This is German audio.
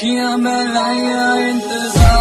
كي بلايا انتظار